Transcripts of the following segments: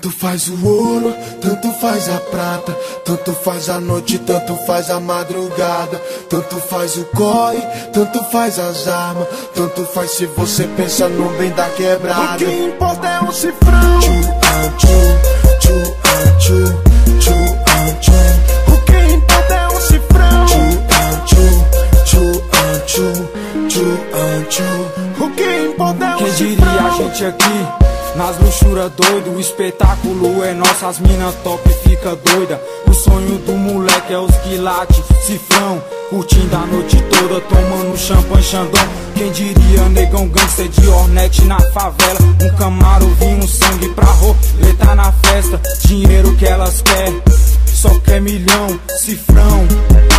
Tanto faz o ouro, tanto faz a prata, tanto faz a noite, tanto faz a madrugada, tanto faz o corre, tanto faz as armas, tanto faz se você pensa no bem da quebrada. O que importa é o cifrão. Tchu, ah, tchu, tchu, ah, tchu, tchu, ah, tchu. O que importa é o cifrão. Tchu, ah, tchu, tchu, ah, tchu, tchu, ah, tchu. O que importa é o Quem cifrão. diria a gente aqui nas luxuras doido, o espetáculo é nosso, as mina top fica doida. O sonho do moleque é os quilates, cifrão, curtindo a noite toda, tomando champanhe xandão. Quem diria, negão gangster de Hornet na favela. Um camaro, vinho, sangue pra roleta na festa. Dinheiro que elas querem, só quer milhão, cifrão.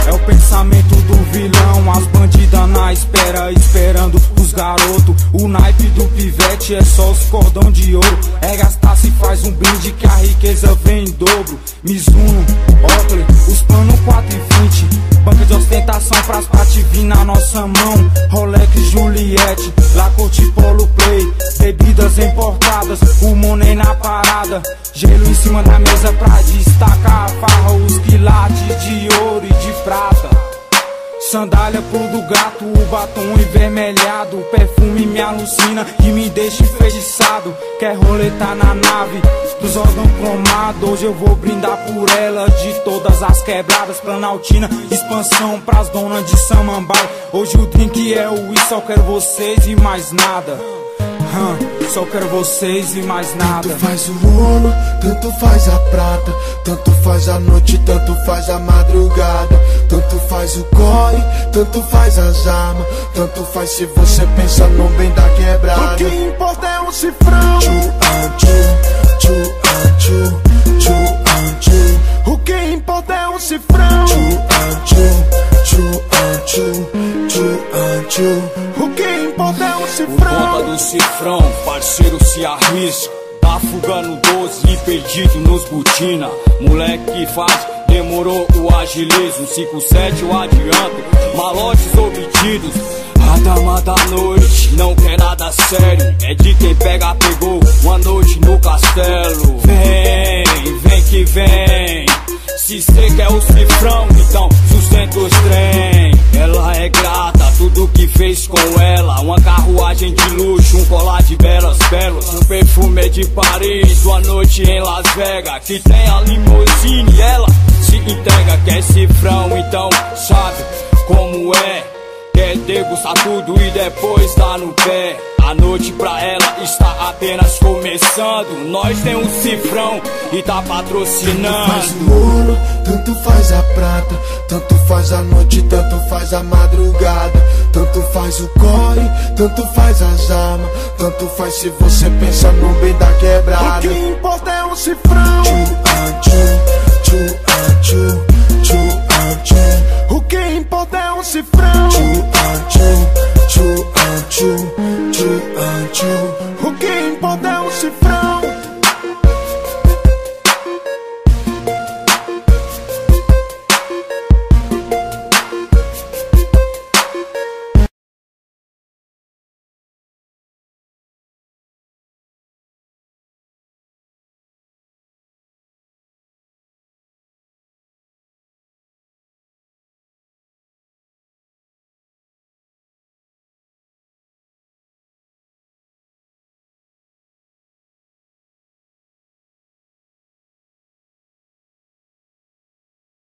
É o pensamento do vilão, as bandidas na espera, esperando os garotos. O naipe do pivete é só os cordão de ouro. É gastar se faz um brinde que a riqueza vem em dobro. Mizuno, Oakley, os pano 4 e 20. Banca de ostentação pras prate vir na nossa mão. Rolex, Juliette, Lacoste Polo Play. Bebidas importadas, o money na parada. Gelo em cima da mesa pra destacar a farra. Os quilates de ouro e de prata. Sandália pro do gato, o batom envermelhado. O perfume me alucina e me deixa enfeitiçado. Quer roletar na nave dos órgãos cromados. Hoje eu vou brindar por ela de todas as quebradas. Planaltina, expansão pras donas de Samambaia Hoje o drink é o I, só quero vocês e mais nada Hum, Só quero vocês e mais nada Tanto faz o ouro, tanto faz a prata, tanto faz a noite, tanto faz a madrugada, tanto faz o corre, tanto faz as armas, tanto faz se você pensa no bem da O quebrada. que importa é o cifrão. Tchu, ah, tchu, tchu, ah, tchu, tchu, ah, tchu, O que importa é o cifrão. tchu, ah, tchu, tchu, ah, tchu, tchu, ah, tchu. O que importa é o Por cifrão. conta do cifrão, parceiro se arrisca. Tá fugando 12 e perdido nos butina. Moleque que faz, demorou o agilizo. 5-7 eu adianto, malotes obtidos. A dama da noite não quer nada sério. É de quem pega, pegou uma noite no castelo. Vem, vem que vem. Se cê quer o cifrão, então sustenta os trem. Ela é grata, tudo que fez com ela. Uma carruagem Um perfume é de Paris, uma noite em Las Vegas. Que tem a limousine, ela se entrega. Quer cifrão, então sabe como é. Quer degustar tudo e depois tá no pé. A noite pra ela está apenas começando. Nós tem um cifrão e tá Tanto faz patrocinando. o ouro, tanto faz a prata, tanto faz a noite, tanto faz a madrugada, faz o corre, tanto faz as armas Tanto faz se você pensa no bem da quebrada. O que importa é um cifrão. Ah, ah, ah, o que importa é um cifrão.